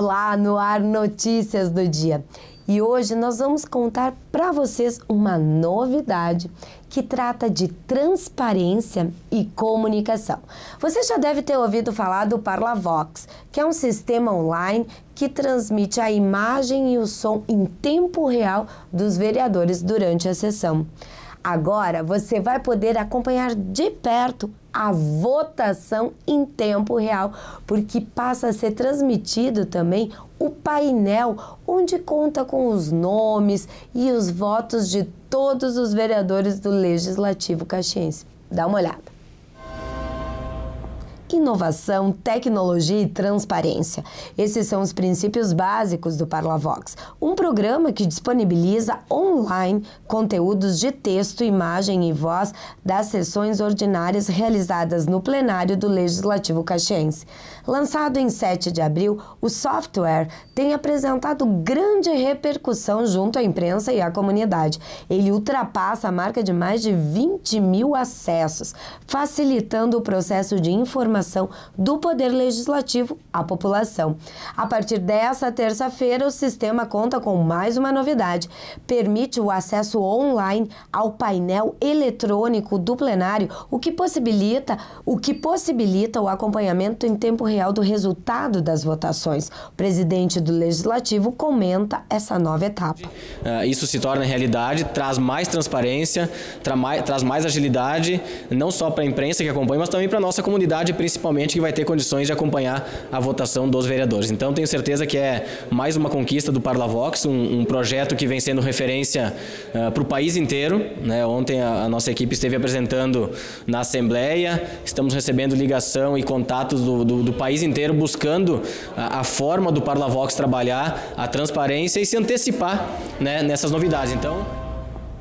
Olá, no ar Notícias do Dia. E hoje nós vamos contar para vocês uma novidade que trata de transparência e comunicação. Você já deve ter ouvido falar do Parlavox, que é um sistema online que transmite a imagem e o som em tempo real dos vereadores durante a sessão. Agora você vai poder acompanhar de perto a votação em tempo real, porque passa a ser transmitido também o painel onde conta com os nomes e os votos de todos os vereadores do Legislativo Caxiense. Dá uma olhada inovação, tecnologia e transparência. Esses são os princípios básicos do Parlavox, um programa que disponibiliza online conteúdos de texto, imagem e voz das sessões ordinárias realizadas no plenário do Legislativo Caxiense. Lançado em 7 de abril, o software tem apresentado grande repercussão junto à imprensa e à comunidade. Ele ultrapassa a marca de mais de 20 mil acessos, facilitando o processo de informação do Poder Legislativo à população. A partir dessa terça-feira, o sistema conta com mais uma novidade: permite o acesso online ao painel eletrônico do plenário, o que possibilita o que possibilita o acompanhamento em tempo real do resultado das votações. O presidente do Legislativo comenta essa nova etapa. Uh, isso se torna realidade, traz mais transparência, traz mais agilidade, não só para a imprensa que acompanha, mas também para a nossa comunidade, que vai ter condições de acompanhar a votação dos vereadores. Então, tenho certeza que é mais uma conquista do Parlavox, um, um projeto que vem sendo referência uh, para o país inteiro. Né? Ontem a, a, nossa equipe esteve apresentando na Assembleia, estamos recebendo ligação e contatos do, do, do país país inteiro buscando a, a forma do Parlavox trabalhar, a transparência e se antecipar né, nessas novidades. Então.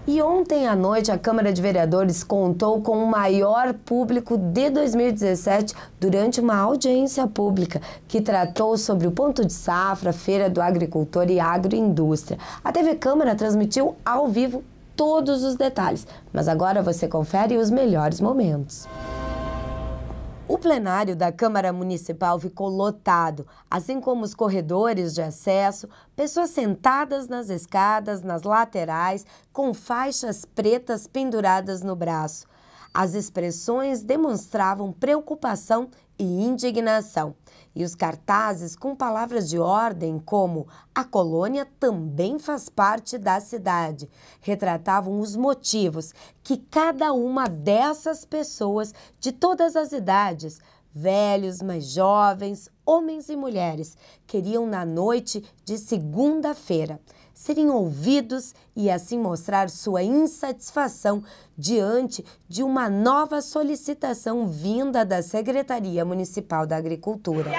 E ontem à noite, a Câmara de Vereadores contou com o maior público de 2017 durante uma audiência pública que tratou sobre o ponto de safra, feira do agricultor e agroindústria. A TV Câmara transmitiu ao vivo todos os detalhes, mas agora você confere os melhores momentos. O plenário da Câmara Municipal ficou lotado, assim como os corredores de acesso, pessoas sentadas nas escadas, nas laterais, com faixas pretas penduradas no braço. As expressões demonstravam preocupação e indignação. E os cartazes com palavras de ordem como a colônia também faz parte da cidade retratavam os motivos que cada uma dessas pessoas de todas as idades, velhos, mais jovens, homens e mulheres, queriam na noite de segunda-feira serem ouvidos e assim mostrar sua insatisfação diante de uma nova solicitação vinda da Secretaria Municipal da Agricultura.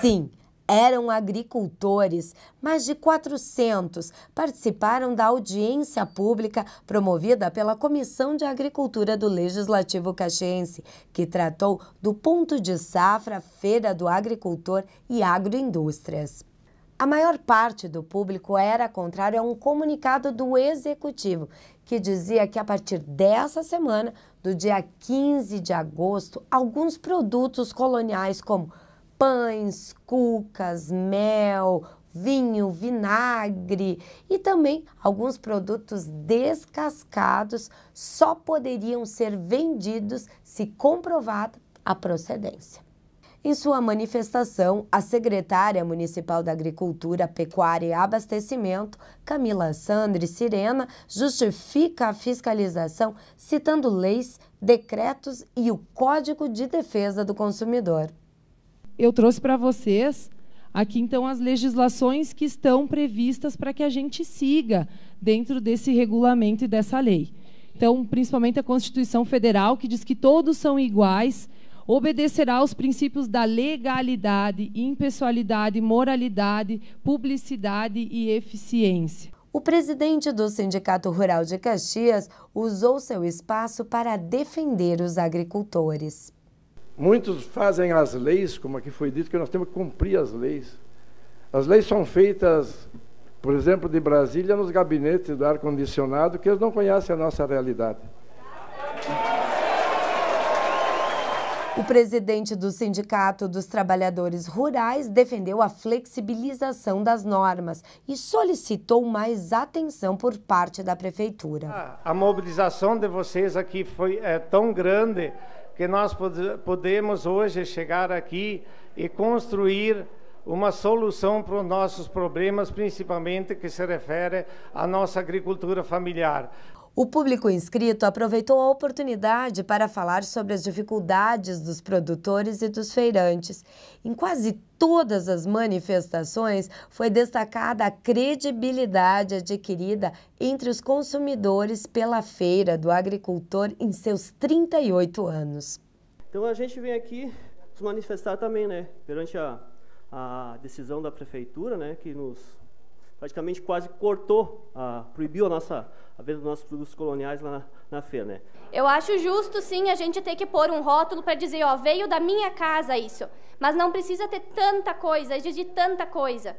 Sim, eram agricultores. Mais de 400 participaram da audiência pública promovida pela Comissão de Agricultura do Legislativo Caxiense, que tratou do ponto de safra, feira do agricultor e agroindústrias. A maior parte do público era contrário a um comunicado do executivo, que dizia que a partir dessa semana, do dia 15 de agosto, alguns produtos coloniais como pães, cucas, mel, vinho, vinagre e também alguns produtos descascados só poderiam ser vendidos se comprovada a procedência. Em sua manifestação, a secretária municipal da Agricultura, Pecuária e Abastecimento, Camila Sandri Sirena, justifica a fiscalização citando leis, decretos e o Código de Defesa do Consumidor eu trouxe para vocês aqui então as legislações que estão previstas para que a gente siga dentro desse regulamento e dessa lei. Então, principalmente a Constituição Federal, que diz que todos são iguais, obedecerá aos princípios da legalidade, impessoalidade, moralidade, publicidade e eficiência. O presidente do Sindicato Rural de Caxias usou seu espaço para defender os agricultores. Muitos fazem as leis, como aqui foi dito, que nós temos que cumprir as leis. As leis são feitas, por exemplo, de Brasília, nos gabinetes do ar-condicionado, que eles não conhecem a nossa realidade. O presidente do Sindicato dos Trabalhadores Rurais defendeu a flexibilização das normas e solicitou mais atenção por parte da prefeitura. A, a mobilização de vocês aqui foi é, tão grande que nós pod podemos hoje chegar aqui e construir uma solução para os nossos problemas, principalmente que se refere à nossa agricultura familiar. O público inscrito aproveitou a oportunidade para falar sobre as dificuldades dos produtores e dos feirantes. Em quase todas as manifestações foi destacada a credibilidade adquirida entre os consumidores pela Feira do Agricultor em seus 38 anos. Então a gente vem aqui se manifestar também, né, perante a, a decisão da prefeitura, né, que nos praticamente quase cortou, a, proibiu a nossa a venda dos nossos produtos coloniais lá na, na feira, né? Eu acho justo, sim, a gente ter que pôr um rótulo para dizer, ó, veio da minha casa isso. Mas não precisa ter tanta coisa, exigir tanta coisa.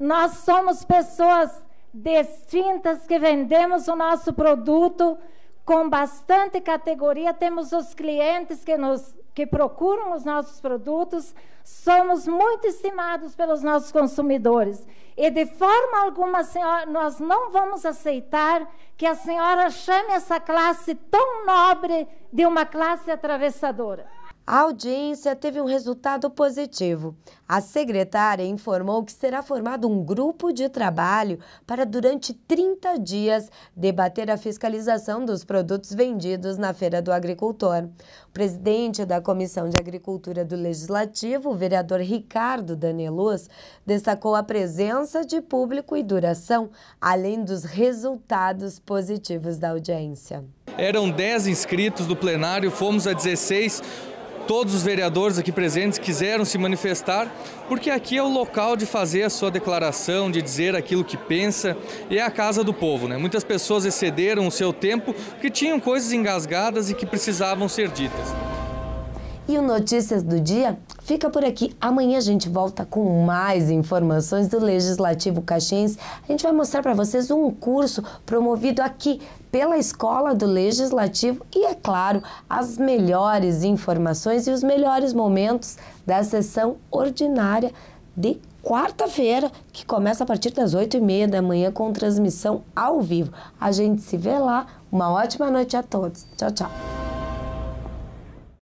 Nós somos pessoas distintas que vendemos o nosso produto com bastante categoria, temos os clientes que nos que procuram os nossos produtos, somos muito estimados pelos nossos consumidores. E de forma alguma, senhora, nós não vamos aceitar que a senhora chame essa classe tão nobre de uma classe atravessadora. A audiência teve um resultado positivo. A secretária informou que será formado um grupo de trabalho para, durante 30 dias, debater a fiscalização dos produtos vendidos na Feira do Agricultor. O presidente da Comissão de Agricultura do Legislativo, o vereador Ricardo Daneluz, destacou a presença de público e duração, além dos resultados positivos da audiência. Eram 10 inscritos do plenário, fomos a 16 todos os vereadores aqui presentes quiseram se manifestar, porque aqui é o local de fazer a sua declaração, de dizer aquilo que pensa, e é a casa do povo. Né? Muitas pessoas excederam o seu tempo porque tinham coisas engasgadas e que precisavam ser ditas. E o Notícias do Dia fica por aqui. Amanhã a gente volta com mais informações do Legislativo Caxiense. A gente vai mostrar para vocês um curso promovido aqui pela Escola do Legislativo e, é claro, as melhores informações e os melhores momentos da sessão ordinária de quarta-feira, que começa a partir das oito e meia da manhã com transmissão ao vivo. A gente se vê lá. Uma ótima noite a todos. Tchau, tchau.